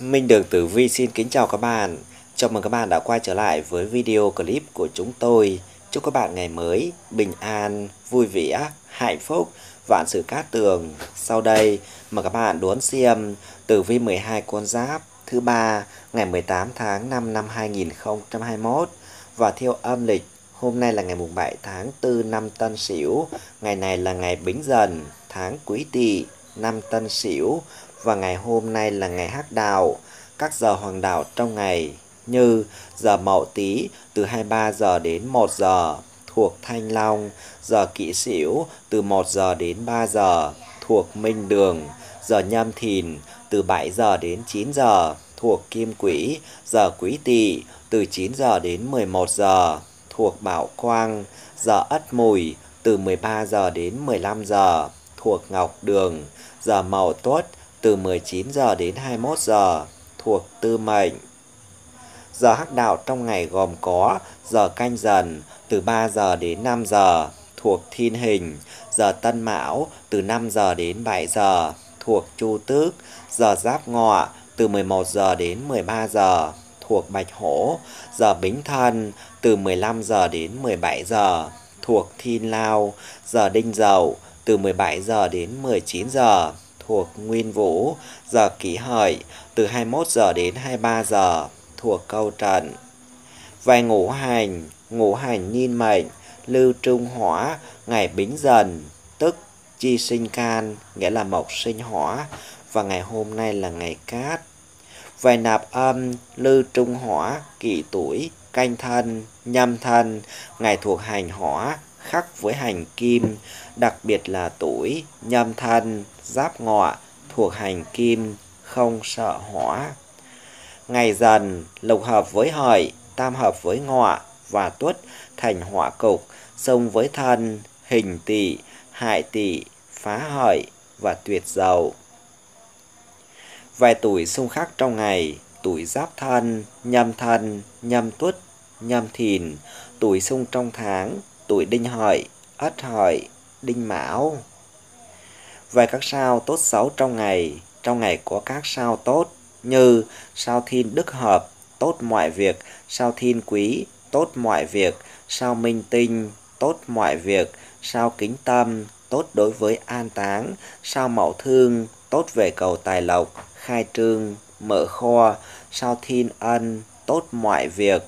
Minh Đường Tử Vi xin kính chào các bạn. Chào mừng các bạn đã quay trở lại với video clip của chúng tôi. Chúc các bạn ngày mới bình an, vui vẻ, hạnh phúc, vạn sự cát tường. Sau đây mời các bạn đón xem Tử Vi 12 con giáp thứ ba ngày 18 tháng 5 năm 2021 và theo âm lịch hôm nay là ngày mùng 7 tháng 4 năm Tân Sửu, ngày này là ngày Bính Dần, tháng Quý Tỵ, năm Tân Sửu và ngày hôm nay là ngày Hắc Đạo. Các giờ hoàng đạo trong ngày như giờ Mậu Tý từ 23 giờ đến 1 giờ thuộc Thanh Long, giờ Kỷ Sửu từ 1 giờ đến 3 giờ thuộc Minh Đường, giờ Nhâm Thìn từ 7 giờ đến 9 giờ thuộc Kim Quỹ, giờ Quý Tỵ từ 9 giờ đến 11 giờ thuộc Bảo Quang, giờ Ất Mùi từ 13 giờ đến 15 giờ thuộc Ngọc Đường, giờ Mậu Tuất từ 19 giờ đến 21 giờ thuộc Tư Mệnh. Giờ hắc đạo trong ngày gồm có giờ canh dần từ 3 giờ đến 5 giờ thuộc Thiên Hình, giờ Tân Mão từ 5 giờ đến 7 giờ thuộc Chu Tước, giờ Giáp Ngọ từ 11 giờ đến 13 giờ thuộc Bạch Hổ, giờ Bính Thân từ 15 giờ đến 17 giờ thuộc Thiên Lao, giờ Đinh Dậu từ 17 giờ đến 19 giờ thuộc Nguyên Vũ, giờ Kỷ Hợi từ 21 giờ đến 23 giờ thuộc Câu Trần. Về ngũ hành, ngũ hành nhiên mệnh, lưu trung hỏa, ngày bính dần, tức chi sinh can, nghĩa là mộc sinh hỏa, và ngày hôm nay là ngày cát. Về nạp âm, lưu trung hỏa, kỷ tuổi, canh thân, nhâm thân, ngày thuộc hành hỏa, khắc với hành kim, đặc biệt là tuổi, nhâm thân, giáp ngọ, thuộc hành kim, không sợ hỏa. Ngày dần, lục hợp với hợi, tam hợp với ngọ và tuất thành hỏa cục, xông với thân, hình tỵ, hại tỵ, phá hợi và tuyệt dầu. Vài tuổi xung khắc trong ngày, tuổi giáp thân, nhâm thân, nhâm tuất, nhâm thìn, tuổi xung trong tháng, tuổi đinh hợi, ất hợi, đinh mão. Về các sao tốt xấu trong ngày, trong ngày có các sao tốt như sao thiên đức hợp, tốt mọi việc, sao thiên quý, tốt mọi việc, sao minh tinh, tốt mọi việc, sao kính tâm, tốt đối với an táng, sao mậu thương, tốt về cầu tài lộc, khai trương, mở kho, sao thiên ân, tốt mọi việc.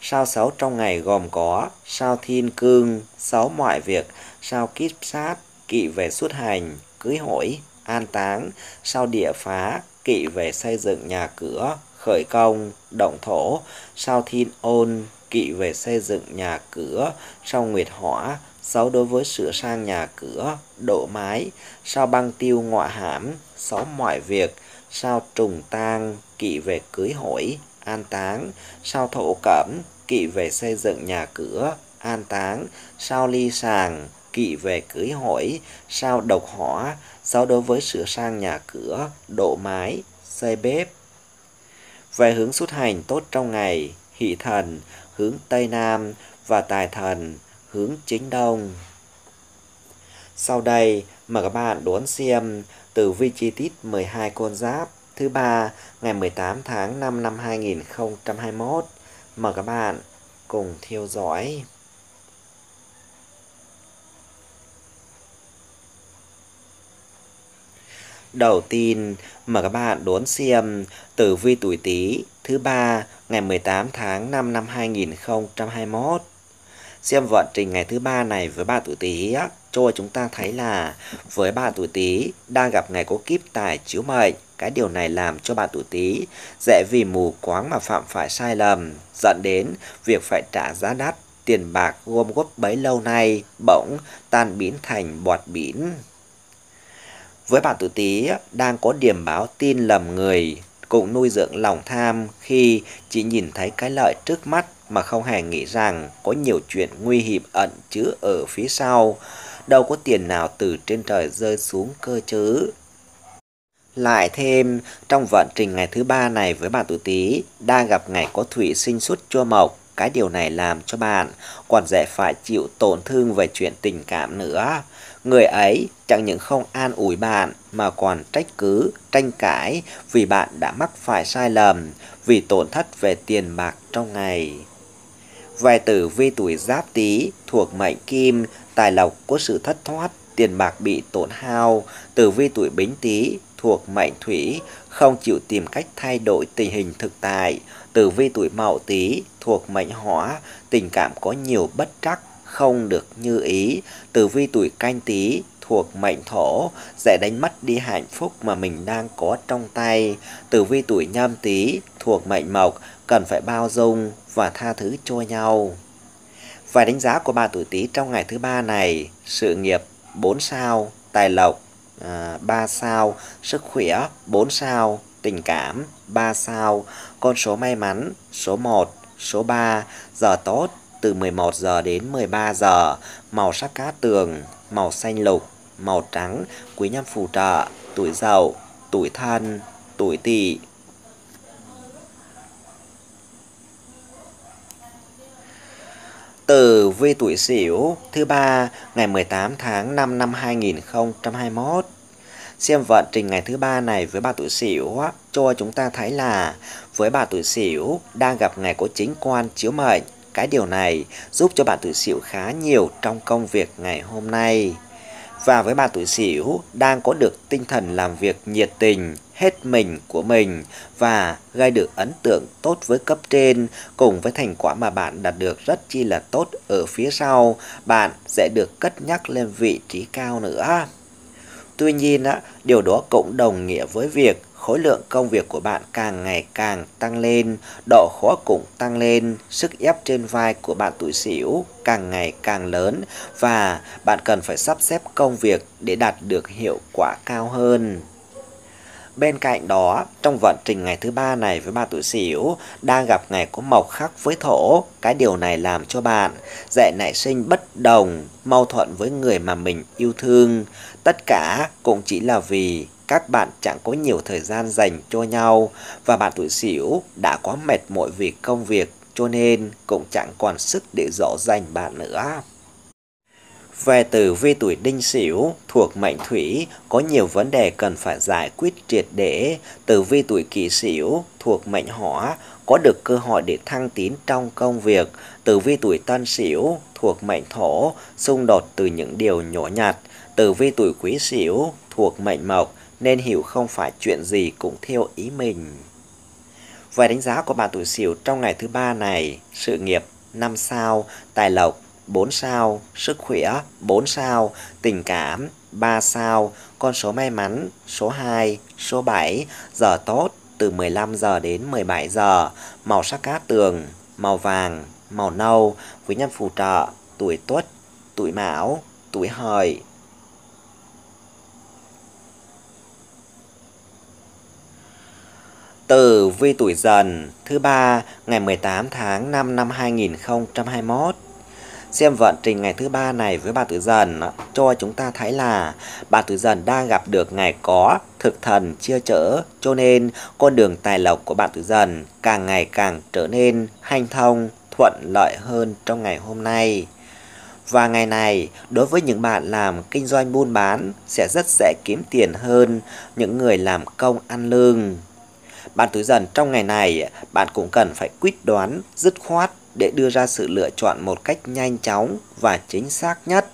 Sao xấu trong ngày gồm có sao thiên cương, xấu mọi việc, sao kíp sát, kỵ về xuất hành, cưới hỏi, an táng, sau địa phá, kỵ về xây dựng nhà cửa, khởi công, động thổ, sau thiên ôn, kỵ về xây dựng nhà cửa, sau nguyệt hỏa, xấu đối với sửa sang nhà cửa, đổ mái, sau băng tiêu ngọa hãm, xấu mọi việc, sau trùng tang, kỵ về cưới hỏi, an táng, sau thổ cẩm, kỵ về xây dựng nhà cửa, an táng, sau ly sàng, kỵ về cưới hỏi, sao độc hỏa, sao đối với sửa sang nhà cửa, độ mái, xây bếp. Về hướng xuất hành tốt trong ngày, hỷ thần, hướng Tây Nam và tài thần, hướng chính Đông. Sau đây, mời các bạn đón xem từ vi chi tiết 12 con giáp thứ ba ngày 18 tháng 5 năm 2021. Mời các bạn cùng theo dõi. Đầu tiên, mời các bạn đón xem tử vi tuổi Tý thứ ba ngày 18 tháng 5 năm 2021. Xem vận trình ngày thứ ba này với bạn tuổi Tý cho chúng ta thấy là với bạn tuổi Tý đang gặp ngày có kiếp tài chiếu mệnh, cái điều này làm cho bạn tuổi Tý dễ vì mù quáng mà phạm phải sai lầm, dẫn đến việc phải trả giá đắt tiền bạc gom góp bấy lâu nay bỗng tan biến thành bọt biển. Với bạn tuổi Tý đang có điểm báo tin lầm người, cũng nuôi dưỡng lòng tham khi chỉ nhìn thấy cái lợi trước mắt mà không hề nghĩ rằng có nhiều chuyện nguy hiểm ẩn chứa ở phía sau. Đâu có tiền nào từ trên trời rơi xuống cơ chứ. Lại thêm, trong vận trình ngày thứ ba này với bạn tuổi Tý đang gặp ngày có thủy sinh xuất chua mộc, cái điều này làm cho bạn còn dễ phải chịu tổn thương về chuyện tình cảm nữa. Người ấy chẳng những không an ủi bạn mà còn trách cứ, tranh cãi vì bạn đã mắc phải sai lầm, vì tổn thất về tiền bạc trong ngày. Vài tử vi tuổi giáp tý thuộc mệnh kim, tài lộc có sự thất thoát, tiền bạc bị tổn hao. Tử vi tuổi bính tý thuộc mệnh thủy, không chịu tìm cách thay đổi tình hình thực tại. Tử vi tuổi mậu tý thuộc mệnh hỏa, tình cảm có nhiều bất trắc, không được như ý. Tử vi tuổi canh tí thuộc mệnh thổ sẽ đánh mất đi hạnh phúc mà mình đang có trong tay. Tử vi tuổi nhâm tý thuộc mệnh mộc cần phải bao dung và tha thứ cho nhau. Vài đánh giá của bà tuổi Tý trong ngày thứ ba này, sự nghiệp 4 sao, tài lộc à, 3 sao, sức khỏe 4 sao, tình cảm 3 sao, con số may mắn số 1, số 3, giờ tốt từ 11 giờ đến 13 giờ, màu sắc cá tường, màu xanh lục, màu trắng, quý nhân phù trợ, tuổi dậu, tuổi thân, tuổi tỵ. Tử vi tuổi Sửu thứ ba ngày 18 tháng 5 năm 2021. Xem vận trình ngày thứ ba này với bà tuổi Sửu cho chúng ta thấy là với bà tuổi Sửu đang gặp ngày có chính quan chiếu mệnh. Cái điều này giúp cho bạn tuổi Sửu khá nhiều trong công việc ngày hôm nay. Và với bạn tuổi Sửu đang có được tinh thần làm việc nhiệt tình, hết mình của mình và gây được ấn tượng tốt với cấp trên cùng với thành quả mà bạn đạt được rất chi là tốt ở phía sau, bạn sẽ được cất nhắc lên vị trí cao nữa. Tuy nhiên, điều đó cũng đồng nghĩa với việc khối lượng công việc của bạn càng ngày càng tăng lên, độ khó cũng tăng lên, sức ép trên vai của bạn tuổi Sửu càng ngày càng lớn và bạn cần phải sắp xếp công việc để đạt được hiệu quả cao hơn. Bên cạnh đó, trong vận trình ngày thứ ba này với bà tuổi Sửu đang gặp ngày có mộc khắc với thổ, cái điều này làm cho bạn dễ nảy sinh bất đồng, mâu thuẫn với người mà mình yêu thương. Tất cả cũng chỉ là vì các bạn chẳng có nhiều thời gian dành cho nhau và bạn tuổi Sửu đã có mệt mỏi vì công việc cho nên cũng chẳng còn sức để dỗ dành bạn nữa. Về tử vi tuổi đinh sửu thuộc mệnh thủy, có nhiều vấn đề cần phải giải quyết triệt để. Tử vi tuổi kỷ sửu thuộc mệnh hỏa, có được cơ hội để thăng tiến trong công việc. Tử vi tuổi tân sửu thuộc mệnh thổ, xung đột từ những điều nhỏ nhặt. Tử vi tuổi quý sửu thuộc mệnh mộc nên hiểu không phải chuyện gì cũng theo ý mình. Vài đánh giá của bạn tuổi sửu trong ngày thứ ba này, sự nghiệp 5 sao, tài lộc 4 sao, sức khỏe 4 sao, tình cảm 3 sao, con số may mắn số 2, số 7, giờ tốt từ 15 giờ đến 17 giờ, màu sắc cát tường, màu vàng, màu nâu, với nhân phù trợ, tuổi tuất, tuổi mão, tuổi hợi. Tử vi tuổi dần, thứ ba, ngày 18 tháng 5 năm 2021 xem vận trình ngày thứ ba này với bà tử dần, cho chúng ta thấy là bà tử dần đang gặp được ngày có thực thần chia chở, cho nên con đường tài lộc của bạn tử dần càng ngày càng trở nên hanh thông, thuận lợi hơn trong ngày hôm nay. Và ngày này, đối với những bạn làm kinh doanh buôn bán sẽ rất dễ kiếm tiền hơn những người làm công ăn lương bạn tuổi dần trong ngày này bạn cũng cần phải quyết đoán dứt khoát để đưa ra sự lựa chọn một cách nhanh chóng và chính xác nhất.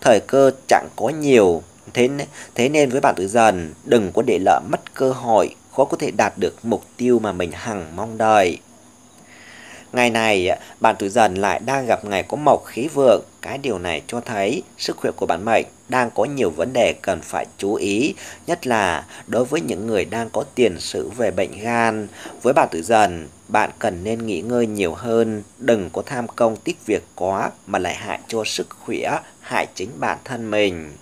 Thời cơ chẳng có nhiều, thế, thế nên với bạn tuổi dần, đừng có để lỡ mất cơ hội, khó có thể đạt được mục tiêu mà mình hằng mong đợi. Ngày này, bạn tuổi dần lại đang gặp ngày có mộc khí vượng. Cái điều này cho thấy sức khỏe của bạn mệnh đang có nhiều vấn đề cần phải chú ý, nhất là đối với những người đang có tiền sử về bệnh gan. Với bà tử dần, bạn cần nên nghỉ ngơi nhiều hơn, đừng có tham công tích việc quá mà lại hại cho sức khỏe, hại chính bản thân mình.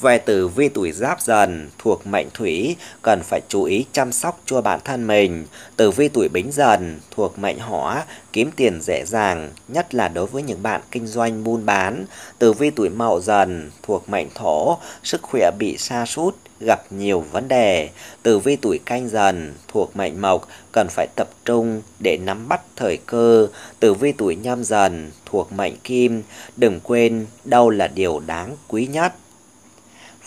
Về tử vi tuổi giáp dần thuộc mệnh thủy cần phải chú ý chăm sóc cho bản thân mình. Tử vi tuổi bính dần thuộc mệnh hỏa kiếm tiền dễ dàng, nhất là đối với những bạn kinh doanh buôn bán. Tử vi tuổi mậu dần thuộc mệnh thổ sức khỏe bị sa sút gặp nhiều vấn đề. Tử vi tuổi canh dần thuộc mệnh mộc cần phải tập trung để nắm bắt thời cơ. Tử vi tuổi nhâm dần thuộc mệnh kim, đừng quên đâu là điều đáng quý nhất.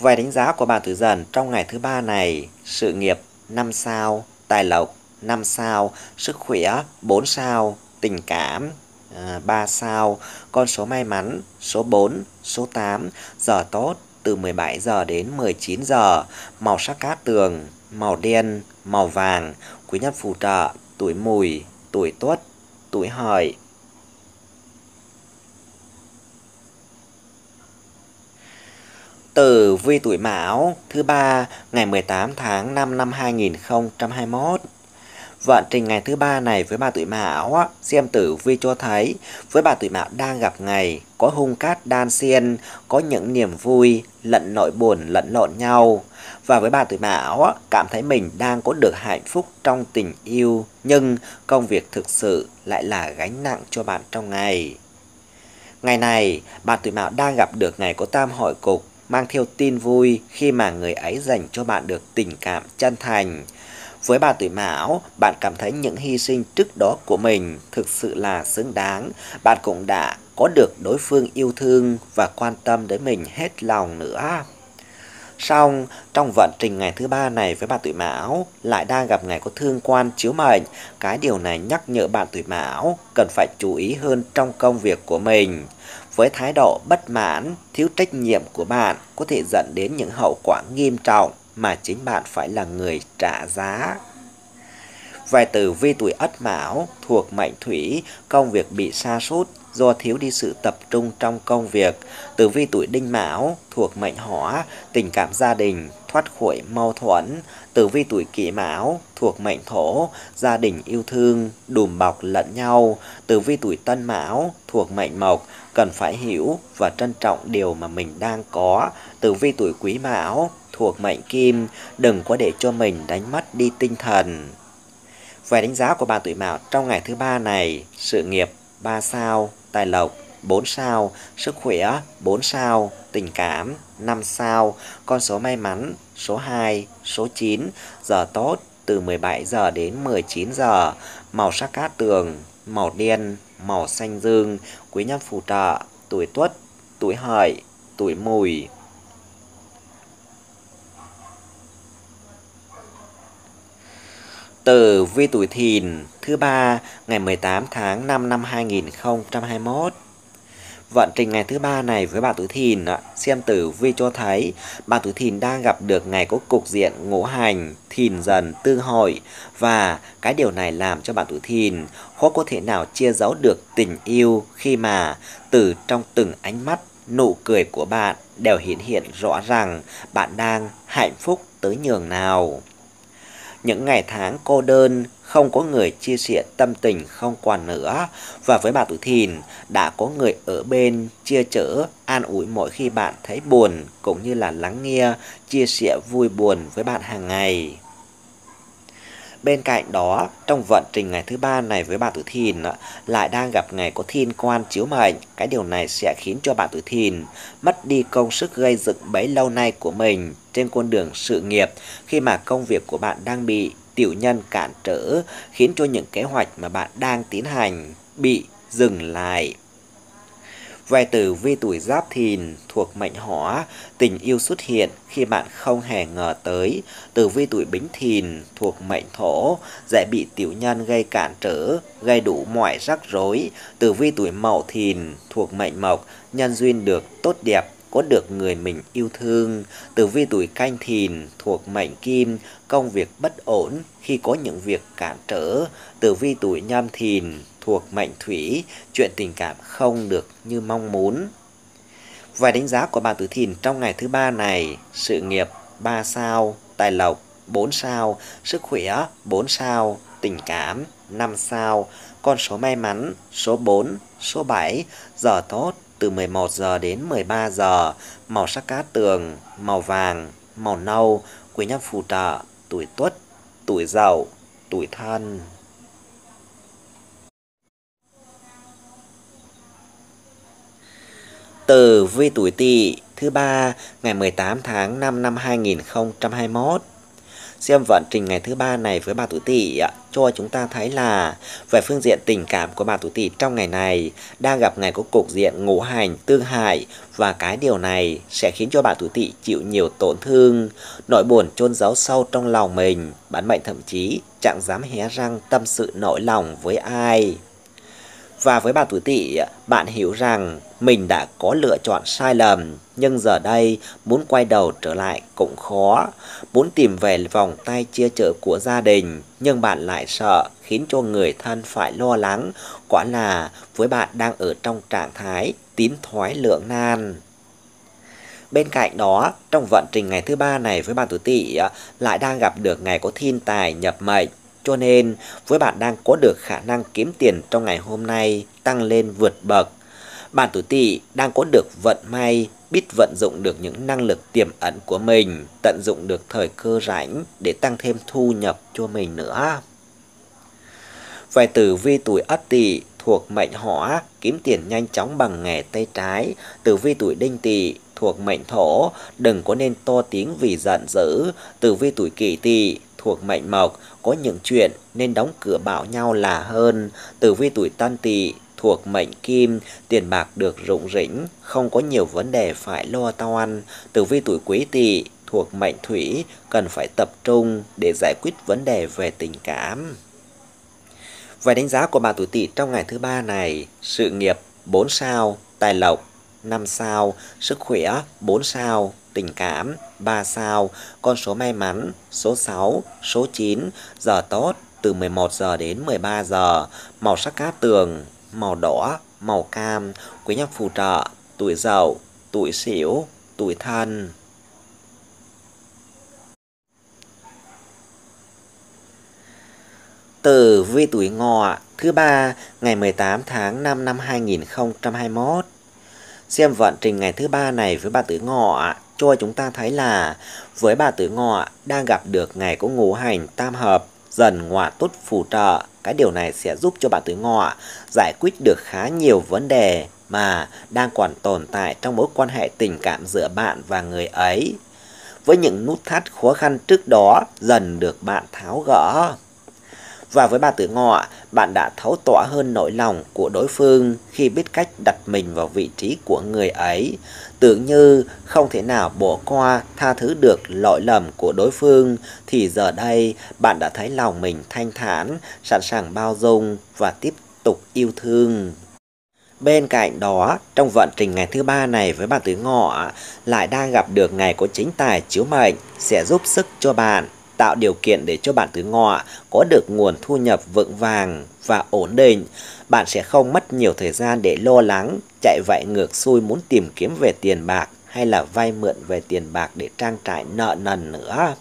Vài đánh giá của bạn tử dần trong ngày thứ ba này, sự nghiệp 5 sao, tài lộc 5 sao, sức khỏe 4 sao, tình cảm à, 3 sao, con số may mắn số 4, số 8, giờ tốt từ 17 giờ đến 19 giờ, màu sắc cát tường, màu đen, màu vàng, quý nhân phù trợ, tuổi mùi, tuổi tuất, tuổi hợi. Tử vi tuổi Mão, thứ ba, ngày 18 tháng 5 năm 2021 vận trình ngày thứ ba này với bà tuổi mão xem tử vi cho thấy với bà tuổi mão đang gặp ngày, có hung cát đan xen có những niềm vui, lẫn nỗi buồn, lẫn lộn nhau. Và với bà tuổi mão cảm thấy mình đang có được hạnh phúc trong tình yêu, nhưng công việc thực sự lại là gánh nặng cho bạn trong ngày. Ngày này, bà tuổi mão đang gặp được ngày có tam hội cục mang theo tin vui khi mà người ấy dành cho bạn được tình cảm chân thành với bà tuổi mão, bạn cảm thấy những hy sinh trước đó của mình thực sự là xứng đáng. Bạn cũng đã có được đối phương yêu thương và quan tâm đến mình hết lòng nữa. Xong, trong vận trình ngày thứ ba này với bạn tuổi mão lại đang gặp ngày có thương quan chiếu mệnh. Cái điều này nhắc nhở bạn tuổi mão cần phải chú ý hơn trong công việc của mình. Với thái độ bất mãn, thiếu trách nhiệm của bạn có thể dẫn đến những hậu quả nghiêm trọng mà chính bạn phải là người trả giá. Vài từ vi tuổi ất mão thuộc mệnh thủy, công việc bị sa sút do thiếu đi sự tập trung trong công việc. Tử vi tuổi đinh mão thuộc mệnh hỏa, tình cảm gia đình thoát khỏi mâu thuẫn. Tử vi tuổi kỷ mão thuộc mệnh thổ, gia đình yêu thương, đùm bọc lẫn nhau. Tử vi tuổi tân mão thuộc mệnh mộc, cần phải hiểu và trân trọng điều mà mình đang có. Tử vi tuổi quý mão thuộc mệnh kim, đừng có để cho mình đánh mất đi tinh thần. Về đánh giá của bạn tuổi mão trong ngày thứ ba này, sự nghiệp 3 sao, tài lộc 4 sao, sức khỏe 4 sao, tình cảm 5 sao, con số may mắn số 2, số 9, giờ tốt từ 17 giờ đến 19 giờ, màu sắc cát tường, màu đen, màu xanh dương, quý nhân phù trợ, tuổi tuất, tuổi hợi, tuổi mùi. Tử vi tuổi thìn thứ ba ngày 18 tháng 5 năm 2021 Vận trình ngày thứ ba này với bạn tuổi thìn xem tử vi cho thấy bạn tuổi thìn đang gặp được ngày có cục diện ngũ hành, thìn dần tương hội. Và cái điều này làm cho bạn tuổi thìn khó có thể nào chia giấu được tình yêu khi mà từ trong từng ánh mắt, nụ cười của bạn đều hiện hiện rõ rằng bạn đang hạnh phúc tới nhường nào những ngày tháng cô đơn, không có người chia sẻ tâm tình không còn nữa. Và với bà tuổi thìn, đã có người ở bên, chia chở, an ủi mỗi khi bạn thấy buồn, cũng như là lắng nghe, chia sẻ vui buồn với bạn hàng ngày. Bên cạnh đó, trong vận trình ngày thứ ba này với bạn tuổi thìn lại đang gặp ngày có thiên quan chiếu mệnh. Cái điều này sẽ khiến cho bạn tuổi thìn mất đi công sức gây dựng bấy lâu nay của mình trên con đường sự nghiệp khi mà công việc của bạn đang bị tiểu nhân cản trở khiến cho những kế hoạch mà bạn đang tiến hành bị dừng lại. Vài từ vi tuổi giáp thìn thuộc mệnh hỏa, tình yêu xuất hiện khi bạn không hề ngờ tới. Từ vi tuổi bính thìn thuộc mệnh thổ, dễ bị tiểu nhân gây cản trở, gây đủ mọi rắc rối. Từ vi tuổi mậu thìn thuộc mệnh mộc, nhân duyên được tốt đẹp có được người mình yêu thương. Tử vi tuổi canh thìn thuộc mệnh kim, công việc bất ổn khi có những việc cản trở. Tử vi tuổi nhâm thìn thuộc mệnh thủy, chuyện tình cảm không được như mong muốn. Vài đánh giá của bạn tử thìn trong ngày thứ ba này, sự nghiệp 3 sao, tài lộc 4 sao, sức khỏe 4 sao, tình cảm 5 sao, con số may mắn số 4, số 7, giờ tốt từ 11 giờ đến 13 giờ, màu sắc cá tường, màu vàng, màu nâu, quý nhân phù trợ, tuổi tuất, tuổi dậu, tuổi thân. Từ vi tuổi tỵ thứ thứ ba ngày 18 tháng 5 năm 2021. Xem vận trình ngày thứ ba này với bà tuổi Tỵ cho chúng ta thấy là về phương diện tình cảm của bà tuổi Tỵ trong ngày này đang gặp ngày có cục diện ngũ hành tương hại và cái điều này sẽ khiến cho bà tuổi Tỵ chịu nhiều tổn thương, nỗi buồn chôn giấu sâu trong lòng mình, bản mệnh thậm chí chẳng dám hé răng tâm sự nỗi lòng với ai. Và với bà tuổi tỵ, bạn hiểu rằng mình đã có lựa chọn sai lầm, nhưng giờ đây muốn quay đầu trở lại cũng khó. Muốn tìm về vòng tay chia chở của gia đình, nhưng bạn lại sợ khiến cho người thân phải lo lắng. Quả là với bạn đang ở trong trạng thái tín thoái lượng nan. Bên cạnh đó, trong vận trình ngày thứ ba này với bà tuổi tỵ lại đang gặp được ngày có thiên tài nhập mệnh cho nên, với bạn đang có được khả năng kiếm tiền trong ngày hôm nay tăng lên vượt bậc, bạn tuổi tỵ đang có được vận may, biết vận dụng được những năng lực tiềm ẩn của mình, tận dụng được thời cơ rảnh để tăng thêm thu nhập cho mình nữa. Vài tử vi tuổi ất tỵ thuộc mệnh hỏa, kiếm tiền nhanh chóng bằng nghề tay trái, tử vi tuổi đinh tỵ thuộc mệnh thổ, đừng có nên to tiếng vì giận dữ, tử vi tuổi kỷ tỵ thuộc mệnh mộc, có những chuyện nên đóng cửa bảo nhau là hơn. Tử vi tuổi tân tỵ thuộc mệnh kim, tiền bạc được rụng rỉnh, không có nhiều vấn đề phải lo toan. Tử vi tuổi quý tỵ thuộc mệnh thủy, cần phải tập trung để giải quyết vấn đề về tình cảm. Vài đánh giá của bà tuổi tỵ trong ngày thứ ba này, sự nghiệp 4 sao, tài lộc 5 sao, sức khỏe 4 sao, tình cảm 3 sao, con số may mắn số 6, số 9, giờ tốt từ 11 giờ đến 13 giờ, màu sắc cá tường, màu đỏ, màu cam, quý nhân phù trợ, tuổi dậu, tuổi sửu, tuổi thân. Tử vi tuổi ngọ thứ ba ngày 18 tháng 5 năm 2021. Xem vận trình ngày thứ ba này với bà tử ngọ cho chúng ta thấy là với bà tử ngọ đang gặp được ngày có ngũ hành tam hợp dần ngọa tốt phù trợ. Cái điều này sẽ giúp cho bà tử ngọ giải quyết được khá nhiều vấn đề mà đang còn tồn tại trong mối quan hệ tình cảm giữa bạn và người ấy. Với những nút thắt khó khăn trước đó dần được bạn tháo gỡ. Và với bà tử ngọ, bạn đã thấu tỏa hơn nỗi lòng của đối phương khi biết cách đặt mình vào vị trí của người ấy. Tưởng như không thể nào bỏ qua tha thứ được lỗi lầm của đối phương thì giờ đây bạn đã thấy lòng mình thanh thản, sẵn sàng bao dung và tiếp tục yêu thương. Bên cạnh đó, trong vận trình ngày thứ ba này với bạn tuổi ngọ lại đang gặp được ngày có chính tài chiếu mệnh sẽ giúp sức cho bạn tạo điều kiện để cho bạn tứ ngọ có được nguồn thu nhập vững vàng và ổn định. Bạn sẽ không mất nhiều thời gian để lo lắng, chạy vạy ngược xuôi muốn tìm kiếm về tiền bạc hay là vay mượn về tiền bạc để trang trải nợ nần nữa.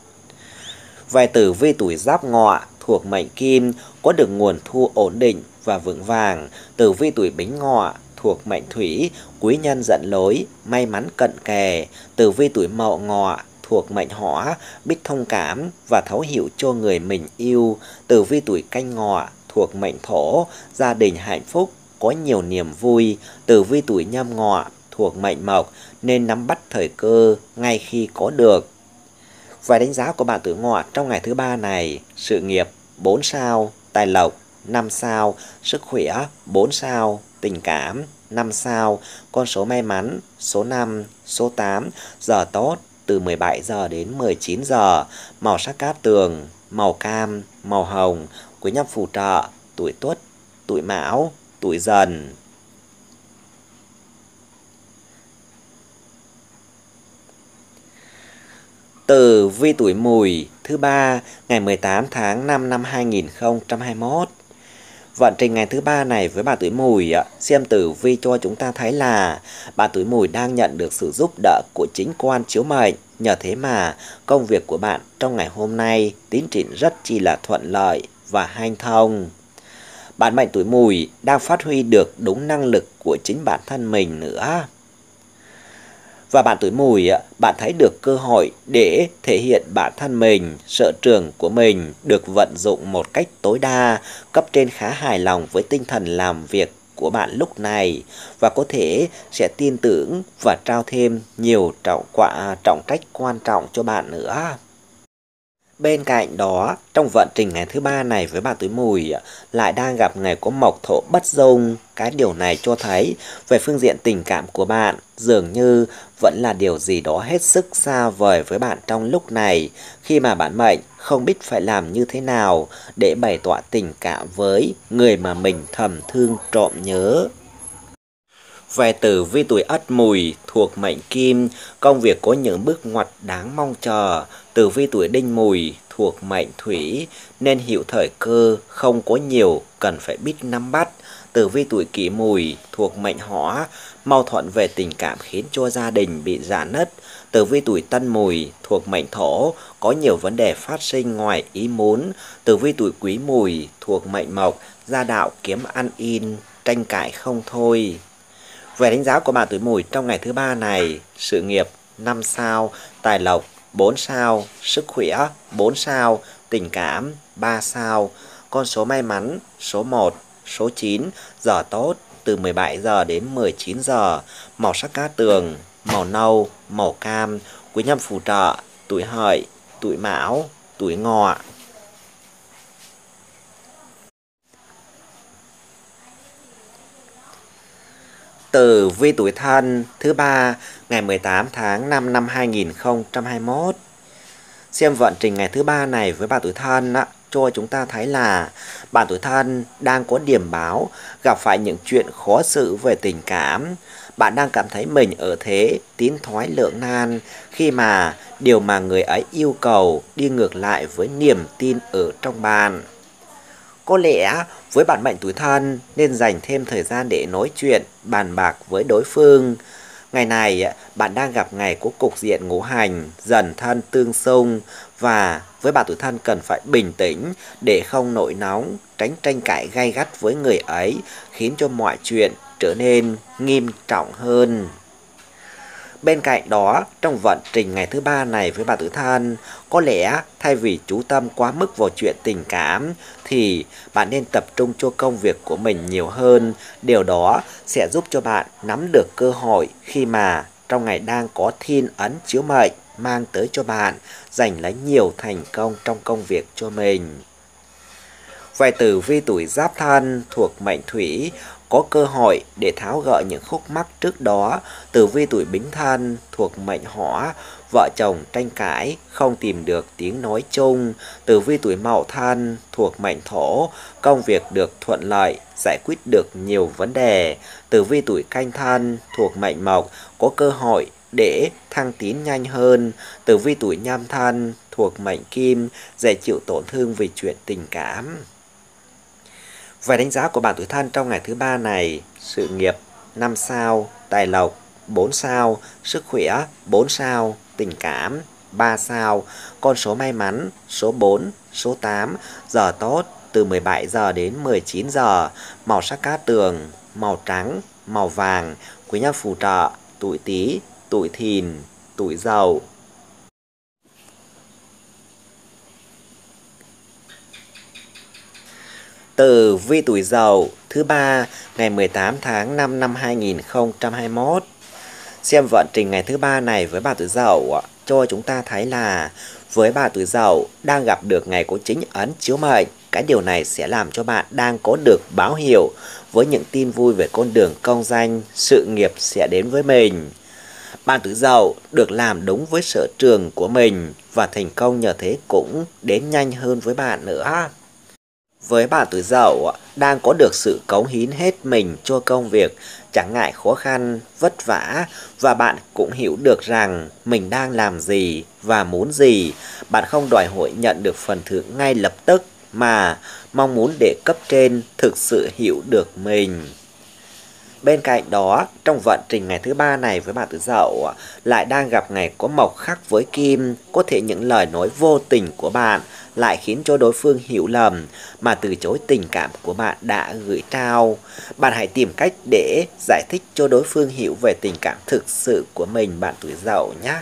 Vài tử vi tuổi giáp ngọ thuộc mệnh kim có được nguồn thu ổn định và vững vàng. Tử vi tuổi bính ngọ thuộc mệnh thủy, quý nhân dẫn lối, may mắn cận kề. Tử vi tuổi mậu ngọ thuộc mệnh hỏa, biết thông cảm và thấu hiểu cho người mình yêu. Tử vi tuổi canh ngọ thuộc mệnh thổ, gia đình hạnh phúc, có nhiều niềm vui. Tử vi tuổi nhâm ngọ thuộc mệnh mộc nên nắm bắt thời cơ ngay khi có được. Vài đánh giá của bạn tuổi ngọ trong ngày thứ ba này, sự nghiệp 4 sao, tài lộc 5 sao, sức khỏe 4 sao, tình cảm 5 sao, con số may mắn số 5, số 8, giờ tốt từ 17 giờ đến 19 giờ, màu sắc cát tường, màu cam, màu hồng, quý nhân phù trợ, tuổi tuất, tuổi mão, tuổi dần. Từ vi tuổi mùi, thứ ba, ngày 18 tháng 5 năm 2021 Vận trình ngày thứ ba này với bà tuổi mùi xem tử vi cho chúng ta thấy là bà tuổi mùi đang nhận được sự giúp đỡ của chính quan chiếu mệnh. Nhờ thế mà, công việc của bạn trong ngày hôm nay tiến triển rất chi là thuận lợi và hanh thông. Bạn mệnh tuổi mùi đang phát huy được đúng năng lực của chính bản thân mình nữa. Và bạn tuổi mùi, à, bạn thấy được cơ hội để thể hiện bản thân mình, sở trường của mình được vận dụng một cách tối đa, cấp trên khá hài lòng với tinh thần làm việc của bạn lúc này và có thể sẽ tin tưởng và trao thêm nhiều trọng quả trọng trách quan trọng cho bạn nữa. Bên cạnh đó, trong vận trình ngày thứ ba này với bạn tuổi mùi lại đang gặp ngày có mộc thổ bất dung. Cái điều này cho thấy về phương diện tình cảm của bạn dường như vẫn là điều gì đó hết sức xa vời với bạn trong lúc này khi mà bạn mệnh không biết phải làm như thế nào để bày tỏ tình cảm với người mà mình thầm thương trộm nhớ. Về từ vi tuổi ất mùi thuộc mệnh kim, công việc có những bước ngoặt đáng mong chờ tử vi tuổi đinh mùi thuộc mệnh thủy, nên hiểu thời cơ không có nhiều, cần phải biết nắm bắt. tử vi tuổi kỷ mùi thuộc mệnh hỏa, mâu thuẫn về tình cảm khiến cho gia đình bị giả nứt. Tử vi tuổi tân mùi thuộc mệnh thổ, có nhiều vấn đề phát sinh ngoài ý muốn. Tử vi tuổi quý mùi thuộc mệnh mộc, gia đạo kiếm ăn in, tranh cãi không thôi. Về đánh giá của bạn tuổi mùi trong ngày thứ ba này, sự nghiệp năm sao, tài lộc 4 sao, sức khỏe 4 sao, tình cảm 3 sao, con số may mắn số 1, số 9, giờ tốt từ 17 giờ đến 19 giờ, màu sắc cá tường, màu nâu, màu cam, quý nhân phù trợ, tuổi hợi, tuổi mão, tuổi ngọ. Từ vi tuổi thân thứ ba ngày 18 tháng 5 năm 2021. Xem vận trình ngày thứ ba này với bà tuổi thân á, cho chúng ta thấy là bạn tuổi thân đang có điểm báo gặp phải những chuyện khó xử về tình cảm. Bạn đang cảm thấy mình ở thế tín thoái lượng nan khi mà điều mà người ấy yêu cầu đi ngược lại với niềm tin ở trong bạn. Có lẽ với bạn mệnh tuổi thân nên dành thêm thời gian để nói chuyện, bàn bạc với đối phương. Ngày này bạn đang gặp ngày của cục diện ngũ hành, dần thân tương xung và với bạn tuổi thân cần phải bình tĩnh để không nổi nóng, tránh tranh cãi gay gắt với người ấy khiến cho mọi chuyện trở nên nghiêm trọng hơn. Bên cạnh đó, trong vận trình ngày thứ ba này với bà tử thân, có lẽ thay vì chú tâm quá mức vào chuyện tình cảm, thì bạn nên tập trung cho công việc của mình nhiều hơn. Điều đó sẽ giúp cho bạn nắm được cơ hội khi mà trong ngày đang có thiên ấn chiếu mệnh mang tới cho bạn, giành lấy nhiều thành công trong công việc cho mình. Vài tử vi tuổi giáp thân thuộc mệnh thủy có cơ hội để tháo gỡ những khúc mắc trước đó. Tử vi tuổi bính thân thuộc mệnh hỏa, vợ chồng tranh cãi, không tìm được tiếng nói chung. Tử vi tuổi mậu thân thuộc mệnh thổ, công việc được thuận lợi, giải quyết được nhiều vấn đề. Tử vi tuổi canh thân thuộc mệnh mộc, có cơ hội để thăng tiến nhanh hơn. Tử vi tuổi nhâm thân thuộc mệnh kim, dễ chịu tổn thương vì chuyện tình cảm. Về đánh giá của bạn tuổi thân trong ngày thứ ba này, sự nghiệp 5 sao, tài lộc 4 sao, sức khỏe 4 sao, tình cảm 3 sao, con số may mắn số 4, số 8, giờ tốt từ 17 giờ đến 19 giờ, màu sắc cát tường, màu trắng, màu vàng, quý nhân phù trợ, tuổi tí, tuổi thìn, tuổi dậu. Từ vi tuổi dậu thứ ba ngày 18 tháng 5 năm 2021. Xem vận trình ngày thứ ba này với bà tuổi dậu cho chúng ta thấy là với bà tuổi dậu đang gặp được ngày có chính ấn chiếu mệnh. Cái điều này sẽ làm cho bạn đang có được báo hiệu với những tin vui về con đường công danh, sự nghiệp sẽ đến với mình. Bạn tuổi dậu được làm đúng với sở trường của mình và thành công nhờ thế cũng đến nhanh hơn với bạn nữa. À, với bạn tuổi dậu đang có được sự cống hiến hết mình cho công việc, chẳng ngại khó khăn, vất vả và bạn cũng hiểu được rằng mình đang làm gì và muốn gì. Bạn không đòi hỏi nhận được phần thưởng ngay lập tức mà mong muốn để cấp trên thực sự hiểu được mình. Bên cạnh đó, trong vận trình ngày thứ ba này với bạn tử dậu lại đang gặp ngày có mộc khắc với kim, có thể những lời nói vô tình của bạn lại khiến cho đối phương hiểu lầm mà từ chối tình cảm của bạn đã gửi trao. Bạn hãy tìm cách để giải thích cho đối phương hiểu về tình cảm thực sự của mình bạn tuổi dậu nhé.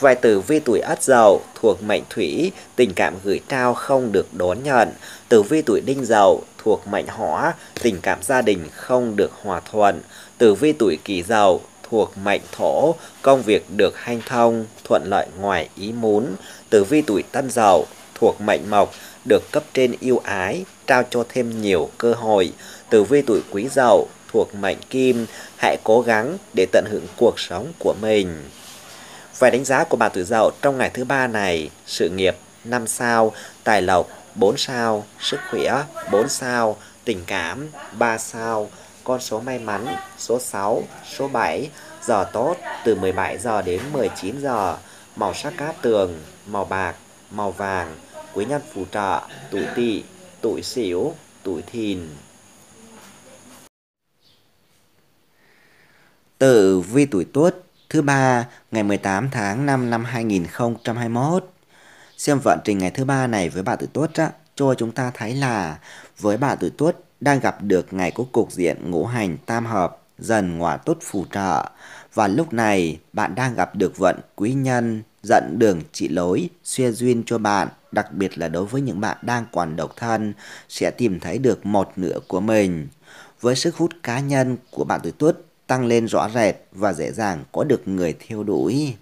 Vài tử vi tuổi Ất Dậu thuộc mệnh Thủy, tình cảm gửi trao không được đón nhận. Tử vi tuổi Đinh Dậu thuộc mệnh Hỏa, tình cảm gia đình không được hòa thuận. Tử vi tuổi Kỷ Dậu thuộc mệnh Thổ, công việc được hanh thông, thuận lợi ngoài ý muốn. Tử vi tuổi Tân Dậu thuộc mệnh Mộc, được cấp trên yêu ái, trao cho thêm nhiều cơ hội. Tử vi tuổi Quý Dậu thuộc mệnh Kim, hãy cố gắng để tận hưởng cuộc sống của mình. Vài đánh giá của bà tuổi dậu trong ngày thứ ba này, sự nghiệp 5 sao, tài lộc 4 sao, sức khỏe 4 sao, tình cảm 3 sao, con số may mắn số 6, số 7, giờ tốt từ 17 giờ đến 19 giờ, màu sắc cát tường, màu bạc, màu vàng, quý nhân phù trợ, tuổi tỵ, tuổi sửu, tuổi thìn. Tử vi tuổi tuất thứ ba ngày 18 tháng 5 năm 2021. Xem vận trình ngày thứ ba này với bạn tuổi Tuất á, cho chúng ta thấy là với bạn tuổi Tuất đang gặp được ngày có cục diện ngũ hành tam hợp dần ngọa tốt phù trợ và lúc này bạn đang gặp được vận quý nhân dẫn đường trị lối xuyên duyên cho bạn đặc biệt là đối với những bạn đang còn độc thân sẽ tìm thấy được một nửa của mình với sức hút cá nhân của bạn tuổi tuất tăng lên rõ rệt và dễ dàng có được người theo đuổi.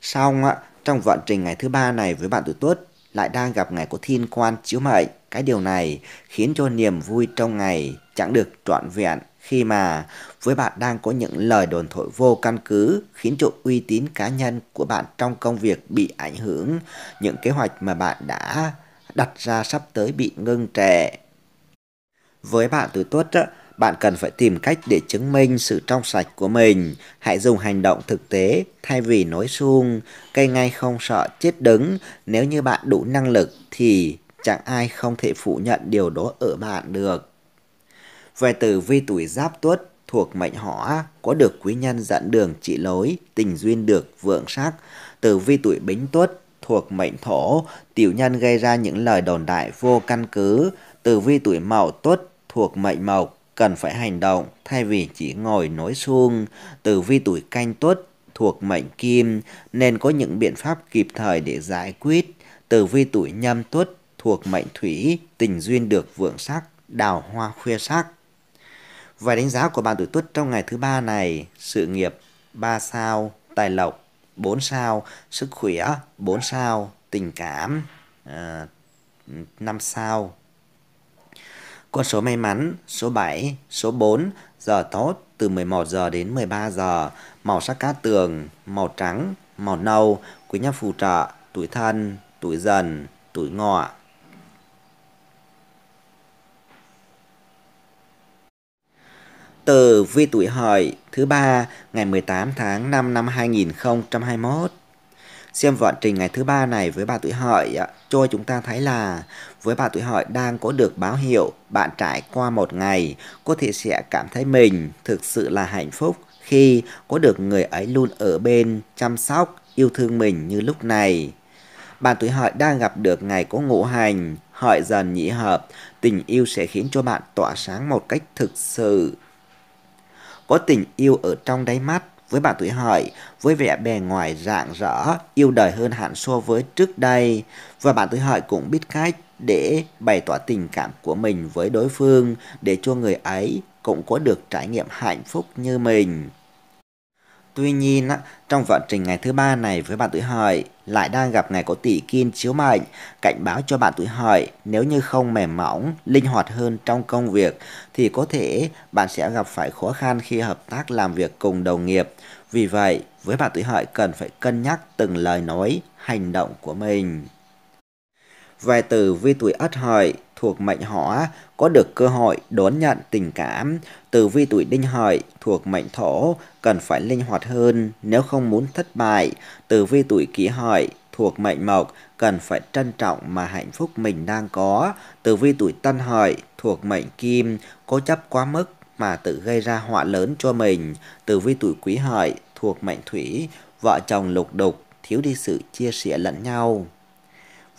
Xong, trong vận trình ngày thứ ba này với bạn tuổi tuất, lại đang gặp ngày có thiên quan chiếu mệnh. Cái điều này khiến cho niềm vui trong ngày chẳng được trọn vẹn, khi mà với bạn đang có những lời đồn thổi vô căn cứ, khiến cho uy tín cá nhân của bạn trong công việc bị ảnh hưởng. Những kế hoạch mà bạn đã đặt ra sắp tới bị ngưng trệ. Với bạn tuổi tuất bạn cần phải tìm cách để chứng minh sự trong sạch của mình. Hãy dùng hành động thực tế thay vì nói suông. Cây ngay không sợ chết đứng. Nếu như bạn đủ năng lực thì chẳng ai không thể phủ nhận điều đó ở bạn được. Về tử vi tuổi giáp tuất thuộc mệnh hỏa có được quý nhân dẫn đường chỉ lối, tình duyên được vượng sắc. tử vi tuổi bính tuất thuộc mệnh thổ, tiểu nhân gây ra những lời đồn đại vô căn cứ. tử vi tuổi mậu tuất thuộc mệnh mộc cần phải hành động thay vì chỉ ngồi nói suông. Tử vi tuổi canh tuất thuộc mệnh kim nên có những biện pháp kịp thời để giải quyết. Tử vi tuổi nhâm tuất thuộc mệnh thủy, tình duyên được vượng sắc, đào hoa khuya sắc. Vài đánh giá của bạn tuổi tuất trong ngày thứ ba này, sự nghiệp 3 sao, tài lộc 4 sao, sức khỏe 4 sao, tình cảm à, 5 sao, con số may mắn số 7, số 4, giờ tốt từ 11 giờ đến 13 giờ, màu sắc cát tường, màu trắng, màu nâu, quý nhân phù trợ, tuổi thân, tuổi dần, tuổi ngọ. Từ vi tuổi hợi thứ ba ngày 18 tháng 5 năm 2021 xem vận trình ngày thứ ba này với bà tuổi hợi cho chúng ta thấy là với bà tuổi hợi đang có được báo hiệu bạn trải qua một ngày có thể sẽ cảm thấy mình thực sự là hạnh phúc khi có được người ấy luôn ở bên chăm sóc yêu thương mình như lúc này bạn tuổi hợi đang gặp được ngày có ngũ hành hợi dần nhị hợp tình yêu sẽ khiến cho bạn tỏa sáng một cách thực sự có tình yêu ở trong đáy mắt với bạn tuổi hợi với vẻ bề ngoài rạng rỡ, yêu đời hơn hẳn so với trước đây. Và bạn tuổi hợi cũng biết cách để bày tỏ tình cảm của mình với đối phương để cho người ấy cũng có được trải nghiệm hạnh phúc như mình. Tuy nhiên, trong vận trình ngày thứ ba này với bạn tuổi hợi lại đang gặp ngày có tỷ kim chiếu mệnh, cảnh báo cho bạn tuổi hợi nếu như không mềm mỏng, linh hoạt hơn trong công việc thì có thể bạn sẽ gặp phải khó khăn khi hợp tác làm việc cùng đồng nghiệp. Vì vậy, với bạn tuổi hợi cần phải cân nhắc từng lời nói, hành động của mình. Vài từ vi tuổi ất hợi thuộc mệnh hỏa có được cơ hội đón nhận tình cảm. Từ vi tuổi đinh hợi thuộc mệnh thổ cần phải linh hoạt hơn nếu không muốn thất bại. Từ vi tuổi kỷ hợi thuộc mệnh mộc cần phải trân trọng mà hạnh phúc mình đang có. Từ vi tuổi tân hợi thuộc mệnh kim cố chấp quá mức mà tự gây ra họa lớn cho mình. Từ vi tuổi quý hợi thuộc mệnh thủy, vợ chồng lục đục, thiếu đi sự chia sẻ lẫn nhau.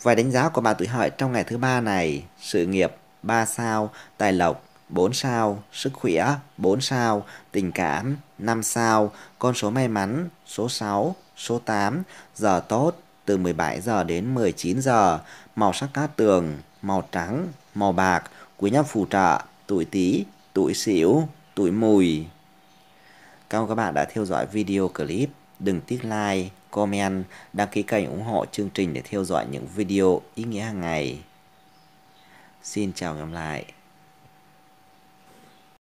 Vài đánh giá của bạn tuổi hợi trong ngày thứ ba này, sự nghiệp 3 sao, tài lộc 4 sao, sức khỏe 4 sao, tình cảm 5 sao, con số may mắn số 6, số 8, giờ tốt từ 17 giờ đến 19 giờ, màu sắc cát tường màu trắng, màu bạc, quý nhân phù trợ tuổi Tý, tuổi Sửu, tuổi Mùi. Cảm ơn các bạn đã theo dõi video clip. Đừng tiếc like, comment, đăng ký kênh ủng hộ chương trình để theo dõi những video ý nghĩa hàng ngày. Xin chào và gặp lại.